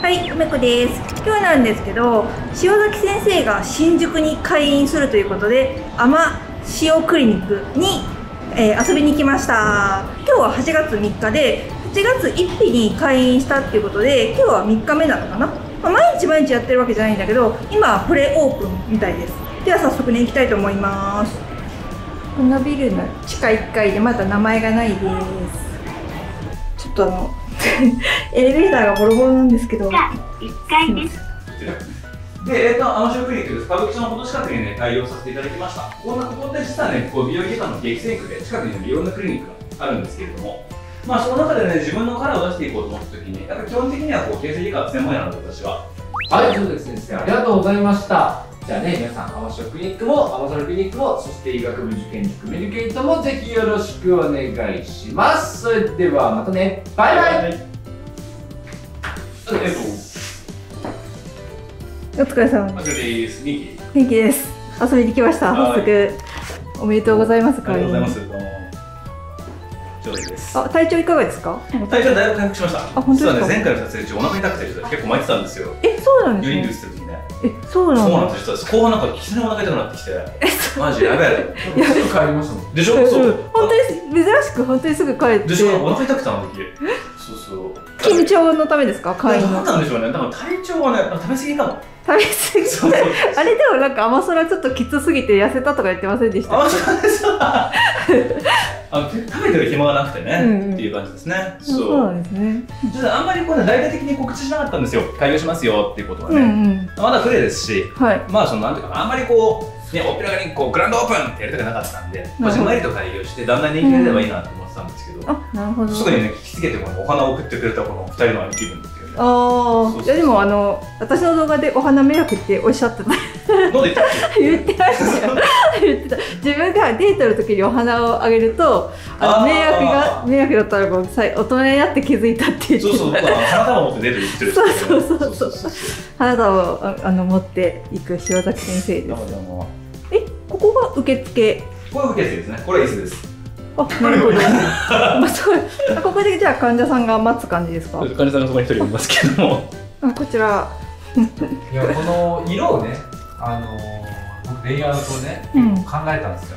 はい、梅子です。今日なんですけど、塩崎先生が新宿に開院するということで、甘塩クリニックに、えー遊びに来ました。今日は8月3日で、8月1日に開院したっていうことで、今日は3日目なのかな？まあ毎日毎日やってるわけじゃないんだけど、今はプレオープンみたいです。では早速ね、行きたいと思います。このビルの地下1階でまだ名前がないです。ちょっとあの、エレベーターがボロボロなんですけど。1階です。で、えっ、と、あのショークリニックです。歌舞伎町のほど近くにね、対応させていただきました。こんな、ここって実はね、こう美容外科の激戦区で、近くにね、いろんなクリニックがあるんですけれども、まあ、その中でね、自分のカラーを出していこうと思ったときに、やっぱ基本的にはこう、形成外科専門やなので、私は。はい、そうです先生。ありがとうございました。じゃあね、皆さん、アマショクリニックも、アマソルクリニックも、そして医学部受験塾メディケイトもぜひよろしくお願いします。それではまたね、バイバイえっと、お疲れ様こです。れです。元気元気です。遊びに来ました。早速。おめでとうございます。ありがとうございま会す。あ、体調いかがですか？体調だいぶ回復しました。あ本当ですか？実はね、前回の撮影中、お腹痛くて、結構巻いてたんですよ。え、そうなんですね。え、そうなんだ。そうなんです、実は後半なんか、きつねお腹痛くなってきて、マジやべえ。すぐ帰りましたもん。でしょ？うんそう。本当に珍しく本当にすぐ帰って。でしょ？お腹痛くてあの時そうそう緊張のためですか？会員の。なんでしょうねだから体調はね食べ過ぎかも食べ過ぎ？そうあれでもなんか甘空ちょっときつすぎて痩せたとか言ってませんでした？あそうですあの食べてる暇がなくてね、うんうんっていう感じですねそうですね。あんまりこうね大々的に告知しなかったんですよ開業しますよっていうことはうんうね、ん。まだフレですしはい。まあそのなんていうかなあんまりこうね、オペラにこうグランドオープンってやりたくなかったんで、こじんと開業して、だんだん人気が出ればいいなと思ってたんですけど、あ、なるほど。すぐにね、聞きつけてこのお花を送ってくれたこの二人の兄貴分。ああ、いやでもあの私の動画でお花迷惑っておっしゃってた。言ってましたよ。言ってた。自分がデートの時にお花をあげるとあの迷惑が迷惑だったらこうさ大人になって気づいたって言ってそうそう、僕は花束持ってデートってるそうそうそうそう。花束をああの持っていく塩崎先生です。えここが受付？これ受付ですね。これ椅子です。あなるほど まあそうあここでじゃあ患者さんが待つ感じですか？患者さんがそこに一人いますけども。あこちらいや、この色をね、あのー、僕、レイアウトをね、考えたんですよ。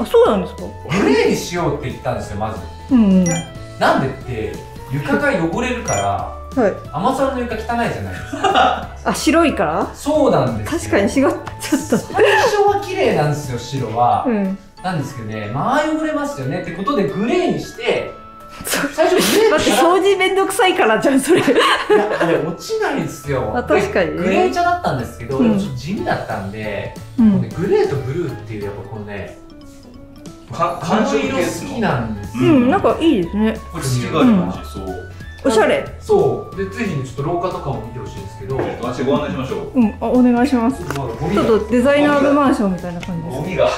あそうなんですか？グレーにしようって言ったんですよ、まず。うんうんなんでって、床が汚れるから、はい甘さの床汚いじゃないですか。あ白いから？そうなんですよ。確かに仕事ちょっと最初は綺麗なんですよ、白は。うんなんですけどね、まあ汚れますよねってことでグレーにして、最初グレー待って掃除めんどくさいからじゃんそれ。いやあれ落ちないんですよ。あ確かにね。でグレー茶だったんですけど、うん。ちょっと地味だったんで、うん。グレーとブルーっていうやっぱこのねかこの色好きなんですよ、うんなんかいいですね。これ隙がある感じ。そう。おしゃれ。そう。でぜひねちょっと廊下とかも見てほしいんですけど、えっと私ご案内しましょう。うんあお願いします。ちょっとデザイナーズマンションみたいな感じでゴミが。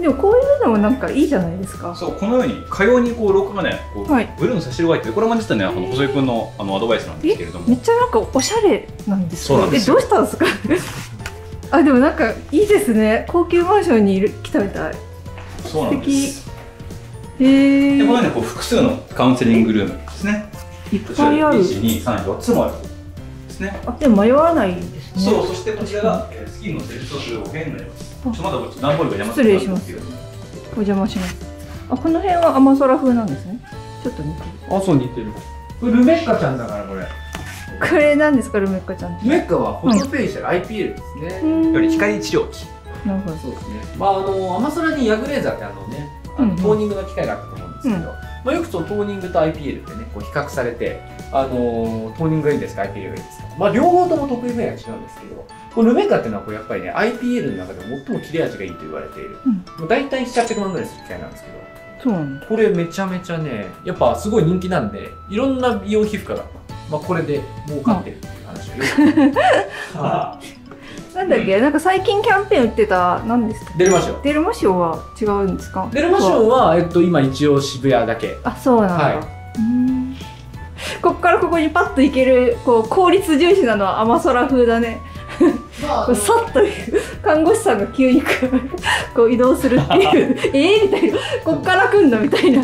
すでもこういうのもなんかいいじゃないですかそう、このように、かようにこう廊下がね、こう、はいブルーの差し色が入ってる、これも実はね、あの細井君のあのアドバイスなんですけれどもめっ。ちゃなんかおしゃれなんですよえどうしたんですか？あでもなんかいいですね高級マンションにいる来たみたいそうなんです。へえで、このようにこう複数のカウンセリングルームですね。いっぱいある1、2、3、4つもある。ですね。あでも迷わないですねそう、そしてこちらが、えースキンの施術をするお部屋になります。ちょっとまだ段ボールが山失礼します。お邪魔します。あこの辺はアマソラ風なんですね。ちょっと似てる。あそう似てる。これルメッカちゃんだからこれ。これ何ですかルメッカちゃんルメッカはフォトフェイシャル IPL ですね、うん。より光治療器。なるほど。そうですね。まああのアマソラにヤグレーザーってあのね、あのうんトーニングの機械があったと思うんですけど、うん。まあよくそのトーニングと IPL ってね、こう比較されて、あのトーニングがいいんですか IPL がいいんですか。まあ両方とも得意分野が違うんですけど、このルメカっていうのはこうやっぱりね IPL の中でも最も切れ味がいいと言われている。うん。もう大体7、800万ぐらいする機械なんですけど。そうなんだこれめちゃめちゃね、やっぱすごい人気なんで、いろんな美容皮膚科が、まあこれで儲かってるっていう話をよくあ なんだっけ？なんか最近キャンペーン売ってた何ですか？出れましょう。デルマシオは違うんですか？デルマションは、えっと、今一応渋谷だけ。あそうなんだ、はうん。こっからここにパッといけるこう効率重視なのは甘空風だねさっと看護師さんが急にこうこう移動するっていう えーみたいなこっから来んのみたいな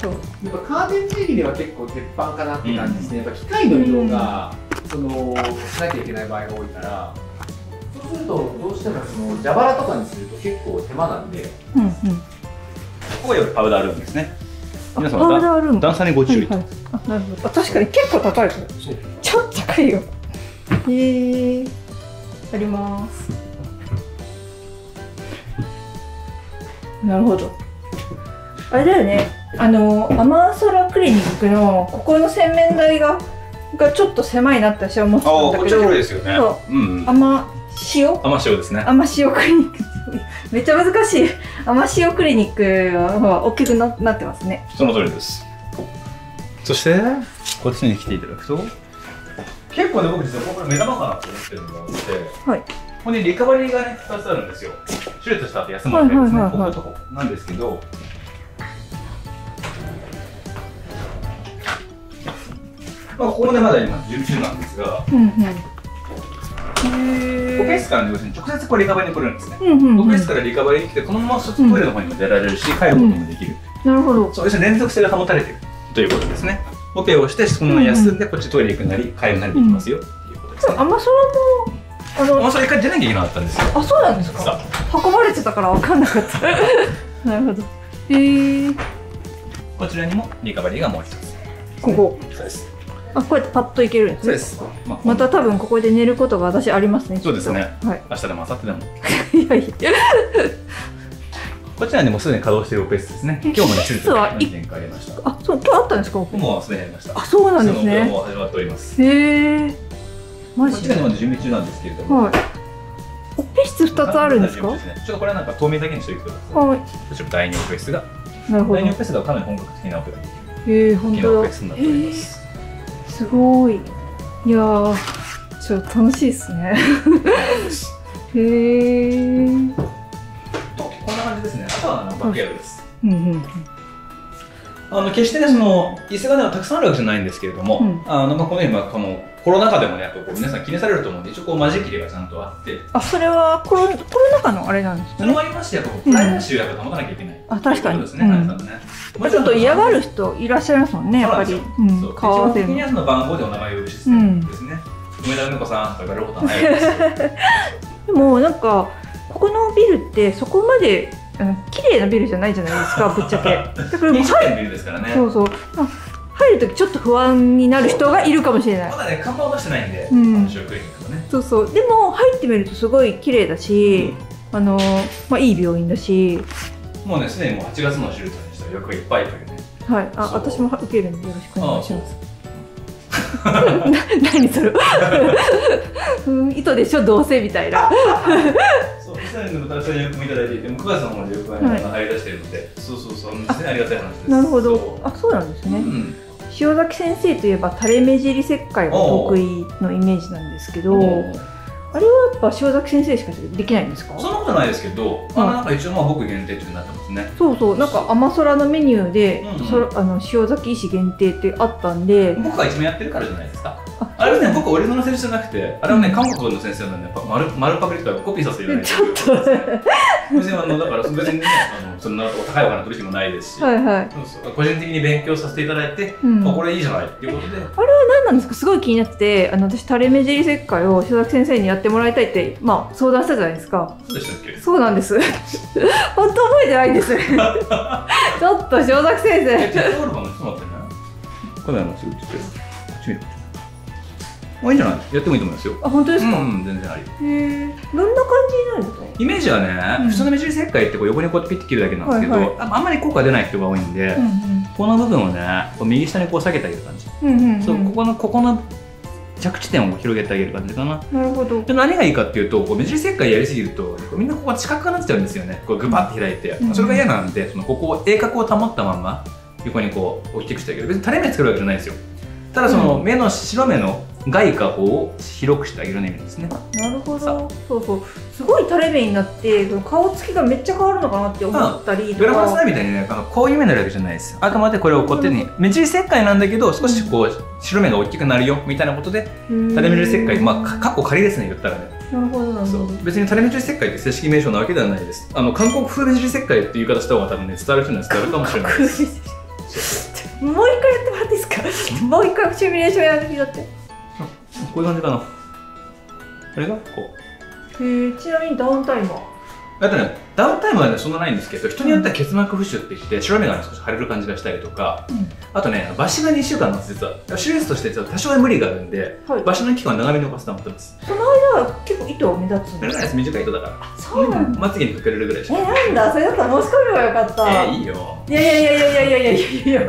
そうやっぱカーテン手入れは結構鉄板かなって感じですね、やっぱ機械の色が、そのしなきゃいけない場合が多いからそうするとどうしてもその蛇腹とかにすると結構手間なんでうんうん。ここがよくパウダールームですね皆パウ様ダールーム。段差にご注意と、はいはいあ、なるほど。あ、確かに結構高いですね。そうちょっと高いよ。へえ。あります。なるほど。あれだよね。あの、アマソラクリニックのここの洗面台が、がちょっこ狭いなって私は思ってたんだけど。ですよねそううんうん甘塩？甘塩ですね甘塩クリニック。めっちゃ難しい。甘塩クリニックの方が大きくななってますね。その通りですそしてこっちに来ていただくと結構ね僕実はこれ目玉かなって思ってるのがあってはい。ここにリカバリーがね2つあるんですよ手術した後休むわけですね、はいはいこことこなんですけどまあここもねまだ今準備中なんですがうんうん。オペ室からね要するに直接これリカバリーに来るんですねうんうんうんオペ室からリカバリーに来てこのままそっちトイレの方にも出られるし帰ることもできる、なるほど。そう要するに連続性が保たれているということですね。オペをして、そのまま休んで、こっちトイレ行くなり、帰るなりできますよ、っていうことですね。甘そらも、あの、もうそれ一回出なきゃいけなかったんですよ。あ、そうなんですか？さ運ばれてたから分かんなかった。なるほど。へえ。こちらにもリカバリーがもう一つ。ここ。そうです。あ、こうやってパッといけるんですね。そうです。まあまた多分ここで寝ることが私ありますね。そうですねはい。明日でも明後日でも。いやいや。こちらにもうすでに稼働しているオペ室ですね。今日もね、手術実はが何件かありました。あ、そう、今日あったんですか？もうすでにありました。あ、そうなんですね。もう始まっております。へえ。マジで？こっちがまだ準備中なんですけれども。はい。オペ室二つあるんですか？ちょっとこれはなんか透明だけにしておいてください。はい。こちら第二オペ室が、なるほど。へ第二オペ室がかなり本格的なオペができる。え、本当だ。オペ室になっておりまへす。えすごい。いやー、ちょっと楽しいですね。へえ。な感じですね。あとはあのバックヤードです。うんうん。あの決してねその椅子がねたくさんあるわけじゃないんですけれども、うんあのまあこのようにまあこのコロナ禍でもねやっぱこう皆さん気にされると思うんで一応こう間仕切りがちゃんとあって、あ、それはコロコロナ禍のあれなんですか？ねそれも。ありましてやっぱプライバシーをやっぱ保たなきゃいけない。あ確かにですね。うんね。ちょっと嫌がる人いらっしゃいますもんね、やっぱり。そううん、そう基本的に。はその番号でお名前を呼ぶシステムですね。梅田梅子さんとか言われることはないですよ。でもなんかここのビルってそこまであの綺麗なビルじゃないじゃないですか ぶっちゃけ。だからもう入店ビルですからね。そうそう。あ入るときちょっと不安になる人がいるかもしれない。まだね。看板を出してないんで、うん。あの食クリニックのね。そうそう。でも入ってみるとすごい綺麗だし、あのまあいい病院だし。もうねすでにもう8月の手術にしたら予約がいっぱいというね。はい。あ私も受けるんでよろしくお願いします。何それ。うん意図でしょどうせみたいなでも、たくさん予約もいただいていて、9月の方で予約が入り出しているので、そうそうそう、実にありがたい話です。なるほどあそうなんですね、ううん。塩崎先生といえば垂れ目尻切開が得意のイメージなんですけどあれはやっぱ塩崎先生しかできないんですか？そんなことないですけど、あのなんか一応まあ僕限定中になってますね。そうそう。なんか甘空のメニューで、うんそあの塩崎医師限定ってあったんで。僕が一番やってるからじゃないですか。ああれはね、僕オリジナルの先生じゃなくて、あれはね、韓国の先生なんで、丸丸パクリとかコピーさせていただいて。ちょっと別にあのだから別にね、あのそんな高いお金取る気もないですし、はいはい、そうそう。個人的に勉強させていただいて、うん、ああれこれいいじゃないっていうことで、は何なんですか？すごい気になっててあの私垂れ目尻切開を塩崎先生にやってもらいたいってまあ相談したじゃないですか。そうでしたっけ？そうなんです。本当覚えてないんです。ちょっと塩崎先え、生テストールかもちょっと待ってね。これもすぐちょっと。こっち見る。もういいんじゃない？やってもいいと思いますよ。あ本当ですか、うん、うん、全然あり。へえどんな感じになるんですかイメージはね、うん普通の目尻切開ってこう横にこうやってピッて切るだけなんですけど、はいはいああんまり効果出ない人が多いんで、うんこの部分をね、こう右下にこう下げてあげる感じ。うんうんうんうんそう、ここの、ここの着地点を広げてあげる感じかな。なるほどで何がいいかっていうと、こう目尻切開やりすぎると、こうみんなここが近くなっちゃうんですよね。こうグバッて開いて。うんそれが嫌なんで、そのここを鋭角を保ったまんま、横にこう大きくしてあげる。別に垂れ目作るわけじゃないですよ。ただその目の白目の外下方を広くしてあげるような意味ですね。なるほど。そうそう。すごい垂れ目になって顔つきがめっちゃ変わるのかなって思ったりとグラマラスかナみたいにね、こういう目になるわけじゃないです。あくまでこれをこうやってね、目尻切開なんだけど、少しこう白目が大きくなるよみたいなことで、垂れ目尻切開、まあか、かっこ仮ですね、言ったらね。なるほどそう。別に垂れ目尻切開って正式名称なわけではないです。あの韓国風目尻切開っていう言い方した方が多分ね、伝わる人には伝わるかもしれないです。もう一回やってもらっていいですか？もう一回シミュレーションやる気だって。へこういう感じかな。これがこう。えちなみにダウンタイムはあとね、ダウンタイムはね、そんなないんですけど、人によっては結膜浮腫って言って、白目が、ね、少し腫れる感じがしたりとか、うん。あとね、抜歯が2週間なんです、実は。手術として多少は無理があるんで、はい。抜歯の期間を長めに置かせてもらってます。その間は結構糸目立つんです短い糸だから。そうなんだ。まつげにかけれるぐらいしか。えなんだ？それだったら申し込めばよかった、えー、いいよ。いやいやいやいやいやいやいやいや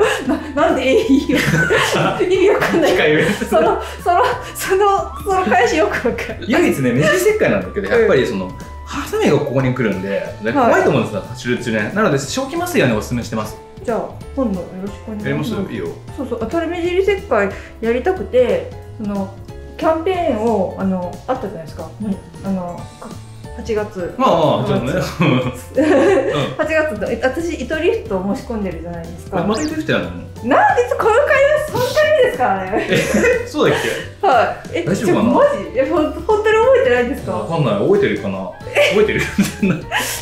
ななんでえいいよ。意味わかんない。そのそのそのその返しよくわかんない。唯一ね、目尻切開なんだけど、やっぱりその、ハサミがここに来るんで、で怖いと思うんですよ、手術中ね。なので、正気麻酔はね、おすすめしてます。じゃあ今度よろしくお願いしますいいよ。そうそう当たり目尻切開やりたくてそのキャンペーンをあのあったじゃないですかあのか8月まあまあ、ちょっとね。8月私糸リフト申し込んでるじゃないですかまた言ってきたよ。なんでこの会話3回目ですからねそうだっけ？はいえ大丈夫かな？マジ？えほん本当に覚えてないんですか？わかんない。覚えてるかな？覚えてる？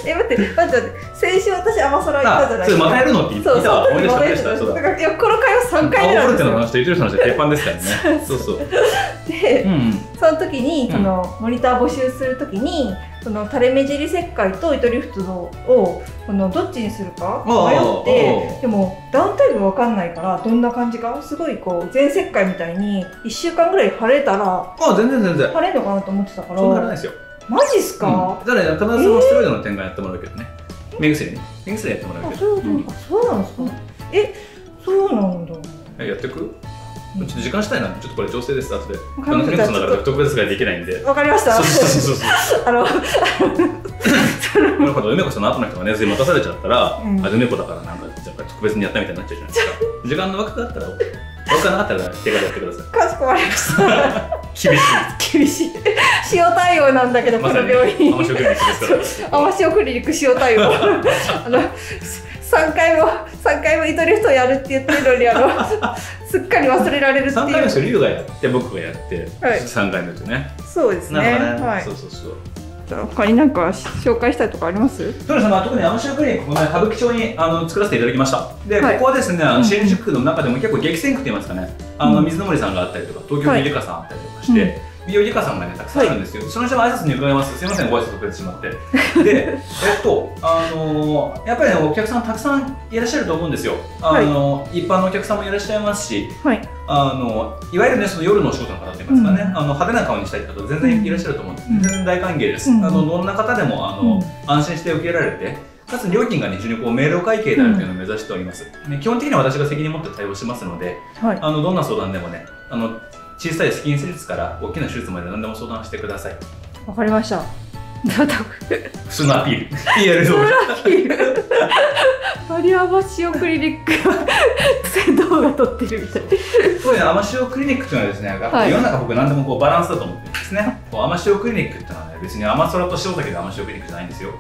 え待って待って待って先週私甘空行ったじゃないあ、それまたやるのって言ってそうたわ。そう思い出した、思い出した。だそうだ。からいやこの会話3回目なんですよ話と話は鉄板ですからね。そうそう。で、うん。その時にその、モニター募集する時にその垂れ目尻切開と糸リフトをこのどっちにするか迷ってでもダウンタイムわかんないからどんな感じかすごいこう全切開みたいに1週間ぐらい腫れたらあ、全然全然。腫れるのかなと思ってたからそんなことないですよ。マジっすか、うん。ただね、必ずそのステロイドの点眼やってもらうけどね。目薬ね。目薬やってもらうけど。あそういうことか、そうなんですか？えそうなんだえやってく？ちょっと時間したいな。ちょっとこれ調整です、後で。わあの、かりましたテレビの中で特別ができないんで。わかりましたそうそうそうそう。あの なるほど、梅子さんの後の人がね、ずい待たされちゃったら、うんあ、梅子だからなんか、特別にやったみたいになっちゃうじゃないですか。時間の枠があったら、枠がなかったら手がやってください。かしこまりました 厳しい。厳しい塩対応なんだけどこのまさに、病院甘食ですから。甘塩クリニック塩対応あの3回も3回も糸リフトやるって言ってるのにあの すっかり忘れられるって3い回目しかう龍がやって僕がやって、はい。3回目とね。そうですね。ね、はい。そうそうそう。他に何か紹介したいとかあります？そうですね、まあ、特にアマシュアクリニック、このね歌舞伎町にあの作らせていただきました。で、はい。ここはですね、あうん。の新宿区の中でも結構激戦区といいますかね、あのうん。水森さんがあったりとか、東京はい。美里香さんあったりとかして、うん美容外科さんがね、たくさんあるんですよ。その人も挨拶に伺います。すいません、ご挨拶遅れてしまって。で、えっと、あのーやっぱりね、お客さんたくさんいらっしゃると思うんですよ。あの一般のお客さんもいらっしゃいますし、はい。あのいわゆるねその夜のお仕事の方といいますかね、うん。あの派手な顔にしたい方全然いらっしゃると思うんです、うん。全然大歓迎です、うん。あのどんな方でもあの、うん。安心して受けられてかつ料金がね非常にこう明瞭会計であるというのを目指しております、ね、基本的には私が責任持って対応しますのではい。あのどんな相談でもねあの小さいスキン施術から大きな手術まで何でも相談してください。わかりました。普通のアピール。PR 動画マリアバ 塩クリニック動画撮ってるみたいそういう甘塩クリニックっていうのはですね、はい。世の中僕何でもこうバランスだと思ってるんですね。こう甘塩クリニックっていうのはね、別に甘空と塩だけで甘塩クリニックじゃないんですよ。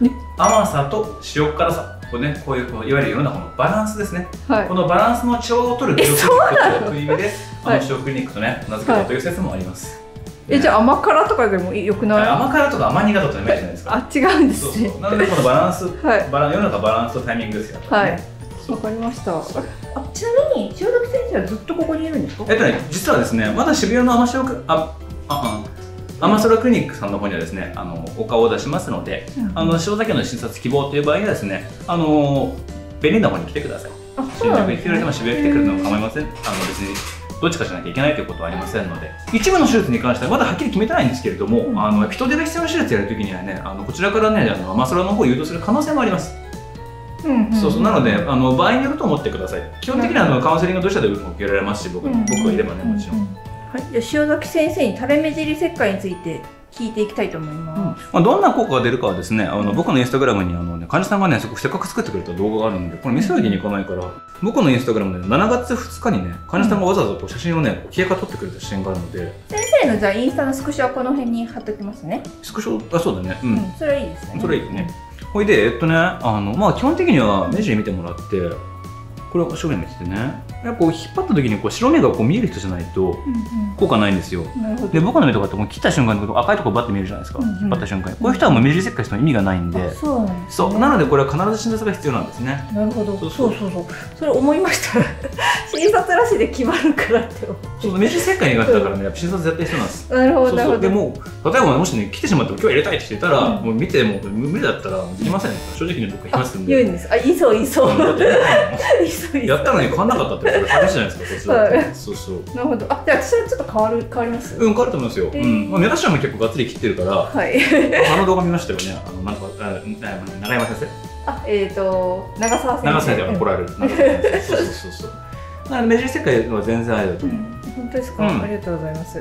ね。甘さと塩辛さ、こうね、こういうこういわゆる世の中のバランスですね。はいこのバランスの調和を取る美容クリニックという意味で、はい甘塩クリニックとね、名付けたという説もあります。えじゃああ甘辛とかでもよくない？甘辛とか甘苦手とはないじゃないですか。あ違うんでそうすねそう。なのでこのバランス、はいバラン世の中バランスとタイミングですよ。はいわかりましたあちなみに塩崎先生はずっとここにいるんですか？えっとね、実はですね、まだ渋谷の甘塩ク、あ、あ、あ、甘空クリニックさんの方にはですね、あの、お顔を出しますので、あの、塩崎の診察希望という場合にはですね、あの、便利な方に来てください。新宿に来てくれても渋谷に来てくれるのも構いません。あの、別に、どっちかじゃなきゃいけないということはありませんので、一部の手術に関してはまだはっきり決めてないんですけれども、うん。あの、人手が必要な手術やるときにはね、あの、こちらからね、あの、甘空の方を誘導する可能性もあります。うんんそうそう。なのであの場合によると思ってください。基本的にはあのカウンセリングどうしたら受けられますし僕,、うん。僕がいればねもちろん、はい、塩崎先生に垂れ目尻切開について聞いていきたいと思います。まあ、どんな効果が出るかはですねあの僕のインスタグラムにあの、ね、患者さんがねせっかく作ってくれた動画があるのでこれ見せるわけにいかないから僕のインスタグラムで7月2日にね患者さんがわざわざこう写真をね消えか撮ってくれた写真があるので先生のじゃあインスタのスクショはこの辺に貼っときますね。スクショあそうだねうん、それはいいですね。それはいいねほいでえっとねあのまあ基本的には目尻見てもらってこれを正面見ててねやっぱこう引っ張った時にこう白目がこう見える人じゃないと効果ないんですよ。なるほど。で僕の目とかってもう切った瞬間に赤いとこバッて見えるじゃないですか、うんうん。引っ張った瞬間に。こういう人はもう目尻切開しても意味がないんで。あそうなんです、ね、そう。なのでこれは必ず診察が必要なんですね。なるほど。そそう。うそうそうそう。それ思いました。診察らしで決まるからって思そう目尻切開苦手だからね。やっぱ診察絶対必要なんです。うなるほそうどなるほど。そうでもう例えばもしね来てしまっても今日入れたいって人いたら、うん。もう見てもう無理だったらできません。正直に僕言いますんで。言うんです。あいそういそう。いそう いそう。やったのに変わんなかったって話じゃない。ですかそっちだってそうそう。なるほど。あじゃあ私はちょっと変わる変わります、うん変わると思いますよ、へー。うん。まあ、目頭も結構がっつり切ってるからはい。あの動画見ましたよね。あのなんかああ長山先生？あえっ、ー、と長澤先生。長瀬先生が怒られる。そうそうそうそう。だから目尻切開は全然ありだと思う。うん。本当ですか、うん。ありがとうございます。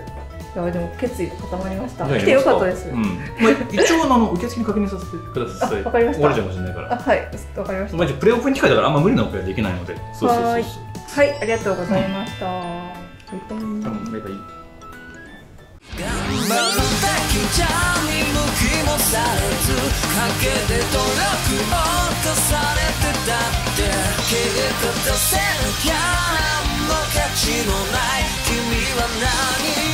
いやでも決意が固まりました。来てよかったです、うん。まあ一応あの受付に確認させてください。あわかりました。終わるじゃもしれないから。あはい。わかりました。まあプレオープン機械だからあんま無理なオペはできないので。そうそうそうそう。はいありがとうございました、バイバイ多分バイバイ。頑張るだけじゃ見向きもされず陰で努力を重ねてたって。結果出せなきゃ何の価値もない。君は何